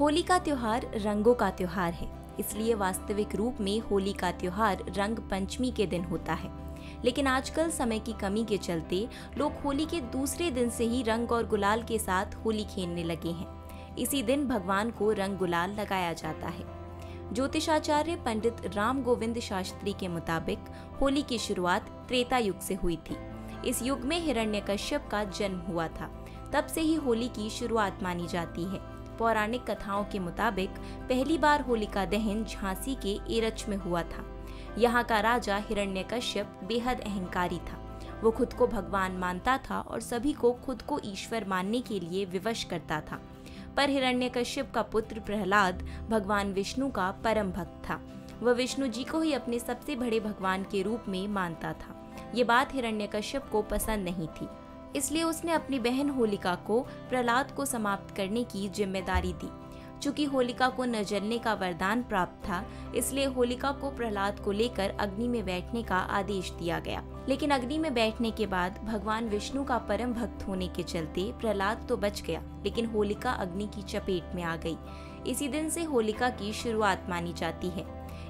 होली का त्योहार रंगों का त्योहार है। इसलिए वास्तविक रूप में होली का त्योहार रंग पंचमी के दिन होता है। लेकिन आजकल समय की कमी के चलते लोग होली के दूसरे दिन से ही रंग और गुलाल के साथ होली खेलने लगे हैं। इसी दिन भगवान को रंग गुलाल लगाया जाता है। ज्योतिषाचार्य पंडित राम गोविंद शास्त्री के मुताबिक होली की शुरुआत त्रेता युग से हुई थी। इस युग में हिरण्यकश्यप का जन्म हुआ था। तब से ही होली की शुरुआत मानी जाती है। पौराणिक कथाओं के मुताबिक पहली बार होलिका दहन झांसी के एरच में हुआ था। यहाँ का राजा हिरण्यकश्यप बेहद अहंकारी था। वो खुद को भगवान मानता था और सभी को खुद को ईश्वर मानने के लिए विवश करता था। पर हिरण्यकश्यप का पुत्र प्रहलाद भगवान विष्णु का परम भक्त था। वह विष्णु जी को ही अपने सबसे बड़े भगवान के रूप में मानता था। ये बात हिरण्यकश्यप को पसंद नहीं थी। इसलिए उसने अपनी बहन होलिका को, प्रहलाद को समाप्त करने की ज़िम्मेदारी दी। चूँकि होलिका को न जलने का वरदान प्राप्त था, इसलिए होलिका को प्रहलाद को लेकर अग्नि में बैठने का आदेश दिया गया। लेकिन अग्नि में बैठने के बाद भगवान विष्णु का परम भक्त होने के चलते प्रहलाद तो बच गया, लेकिन होलिका अग्नि की चपेट में आ गई। इसी दिन से होलिका की शुरुआत मानी जाती है।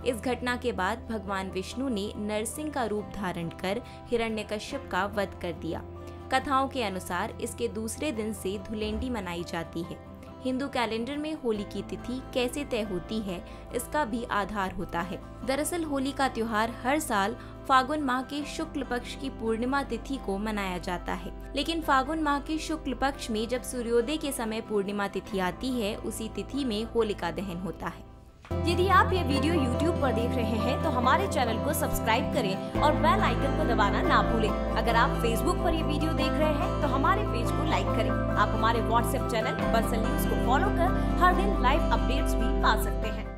इस घटना के बाद भगवान विष्णु ने नरसिंह का रूप धारण कर हिरण्यकश्यप का वध कर दिया। कथाओं के अनुसार इसके दूसरे दिन से धुलेंडी मनाई जाती है। हिंदू कैलेंडर में होली की तिथि कैसे तय होती है, इसका भी आधार होता है। दरअसल होली का त्योहार हर साल फागुन माह के शुक्ल पक्ष की पूर्णिमा तिथि को मनाया जाता है। लेकिन फागुन माह के शुक्ल पक्ष में जब सूर्योदय के समय पूर्णिमा तिथि आती है, उसी तिथि में होलिका दहन होता है। यदि आप ये वीडियो YouTube पर देख रहे हैं तो हमारे चैनल को सब्सक्राइब करें और बेल आइकन को दबाना ना भूलें। अगर आप Facebook पर ये वीडियो देख रहे हैं तो हमारे पेज को लाइक करें आप हमारे WhatsApp चैनल बंसल न्यूज़ को फॉलो कर हर दिन लाइव अपडेट्स भी पा सकते हैं